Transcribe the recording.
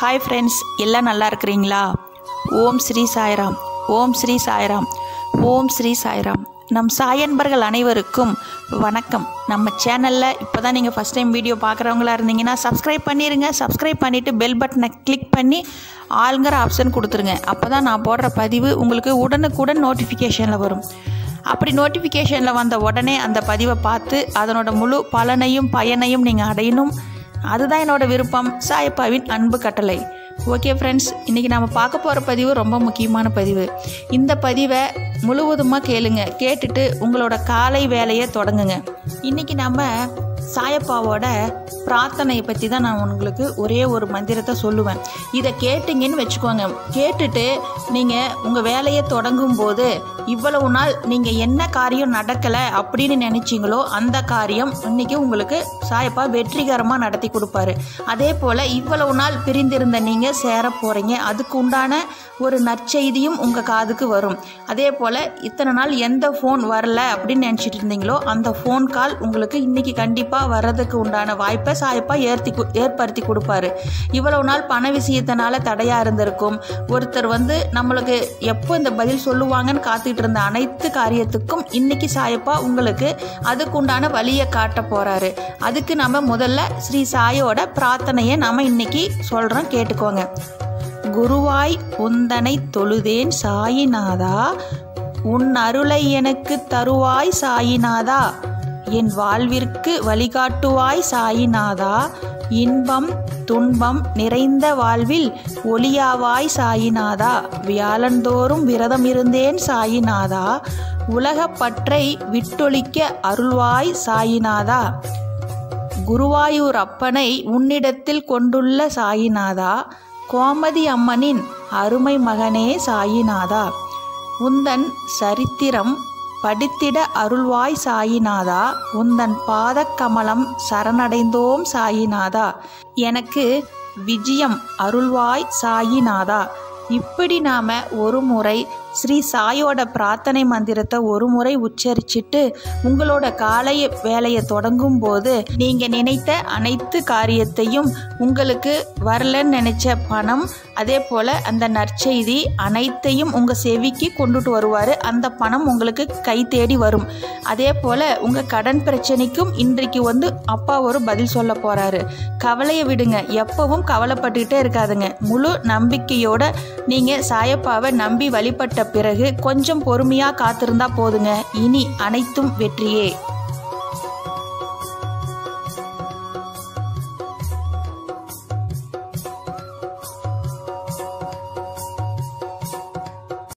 Hi friends எல்லாம் நல்லா இருக்கிறீங்களா? ஓம் ஸ்ரீ சாய்ராம் ஓம் ஸ்ரீ சாய்ராம் ஓம் ஸ்ரீ சாய்ராம். நம் சாயன்பர்கள் அனைவருக்கும் வணக்கம். நம்ம சேனலில் இப்போ தான் நீங்கள் ஃபஸ்ட் டைம் வீடியோ பார்க்குறவங்களா இருந்தீங்கன்னா சப்ஸ்கிரைப் பண்ணிடுங்க சப்ஸ்கிரைப் பண்ணிவிட்டு பெல் பட்டனை கிளிக் பண்ணி ஆளுங்கிற ஆப்ஷன் கொடுத்துருங்க. அப்போ தான் நான் போடுற பதிவு உங்களுக்கு உடனுக்குடன் நோட்டிஃபிகேஷனில் வரும். அப்படி நோட்டிஃபிகேஷனில் வந்த உடனே அந்த பதிவை பார்த்து அதனோட முழு பலனையும் பயனையும் நீங்கள் அடையணும். அதுதான் என்னோட விருப்பம். சாயப்பாவின் அன்பு கட்டளை. ஓகே ஃப்ரெண்ட்ஸ் இன்றைக்கி நம்ம பார்க்க போகிற பதிவு ரொம்ப முக்கியமான பதிவு. இந்த பதிவை முழுவதுமாக கேளுங்க. கேட்டுட்டு உங்களோட காலை வேலையை தொடங்குங்க. இன்றைக்கி நம்ம சாயப்பாவோட பிரார்த்தனையை பற்றி தான் நான் உங்களுக்கு ஒரே ஒரு மந்திரத்தை சொல்லுவேன். இதை கேட்டிங்கன்னு வச்சுக்கோங்க. கேட்டுட்டு நீங்கள் உங்கள் வேலையை தொடங்கும் போது இவ்வளவு நாள் நீங்கள் என்ன காரியம் நடக்கலை அப்படின்னு நினச்சிங்களோ அந்த காரியம் இன்றைக்கி உங்களுக்கு சாயப்பா வெற்றிகரமாக நடத்தி கொடுப்பாரு. அதே போல் இவ்வளவு நாள் பிரிந்திருந்த நீங்கள் சேர போகிறீங்க அதுக்கு உண்டான ஒரு நற்செய்தியும் உங்கள் காதுக்கு வரும். அதே போல் இத்தனை நாள் எந்த ஃபோன் வரல அப்படின்னு நினச்சிட்டு இருந்தீங்களோ அந்த ஃபோன் கால் உங்களுக்கு இன்றைக்கி கண்டிப்பாக வர்றதுக்கு உண்டான வாய்ப்பை சாயப்பா ஏற்றி ஏற்படுத்தி கொடுப்பாரு. இவ்வளவு நாள் பண விஷயத்தினால தடையாக இருந்திருக்கும். ஒருத்தர் வந்து நம்மளுக்கு எப்போ இந்த பதில் சொல்லுவாங்கன்னு காத்துக்கிட்டு இருந்த அனைத்து காரியத்துக்கும் இன்னைக்கு சாயப்பா உங்களுக்கு அதுக்குண்டான வழியை காட்ட போகிறாரு அதுக்கு நம்ம முதல்ல ஸ்ரீ சாயோட பிரார்த்தனையை நம்ம இன்னைக்கு சொல்கிறோம் கேட்டுக்கோங்க. குருவாய் உந்தனை தொழுதேன் சாயிநாதா உன் அருளை எனக்கு தருவாய் சாயிநாதா. என் வாழ்விற்கு வழிகாட்டுவாய் சாயிநாதா. இன்பம் துன்பம் நிறைந்த வாழ்வில் ஒளியாவாய் சாயிநாதா. வியாழந்தோறும் விரதம் இருந்தேன் சாயிநாதா. உலகப் பற்றை விட்டொழிக்க அருள்வாய் சாயிநாதா. குருவாயூர் அப்பனை உன்னிடத்தில் கொண்டுள்ள சாயிநாதா. கோமதி அம்மனின் அருமை மகனே சாயிநாதா. உந்தன் சரித்திரம் படித்திட அருள்வாய் சாயிநாதா உந்தன் பாதக்கமலம் சரணடைந்தோம் சாயிநாதா. எனக்கு விஜயம் அருள்வாய் சாயிநாதா. இப்படி நாம் ஒரு முறை ஸ்ரீ சாயோட பிரார்த்தனை மந்திரத்தை ஒரு முறை உச்சரிச்சிட்டு உங்களோட காலை வேலையை தொடங்கும் போது நீங்கள் நினைத்த அனைத்து காரியத்தையும் உங்களுக்கு வரலன்னு நினைச்ச பணம் அதே போல் அந்த நற்செய்தி அனைத்தையும் உங்கள் செவிக்கு கொண்டுட்டு வருவார். அந்த பணம் உங்களுக்கு கை தேடி வரும். அதே போல் உங்கள் கடன் பிரச்சனைக்கும் இன்றைக்கு வந்து அப்பா ஒரு பதில் சொல்ல போகிறாரு கவலையை விடுங்க. எப்பவும் கவலைப்பட்டுக்கிட்டே இருக்காதுங்க. முழு நம்பிக்கையோட நீங்க சாயப்பாவை நம்பி வழிபட்ட பிறகு கொஞ்சம் பொறுமையா காத்திருந்தா போதுங்க. இனி அனைத்தும் வெற்றியே.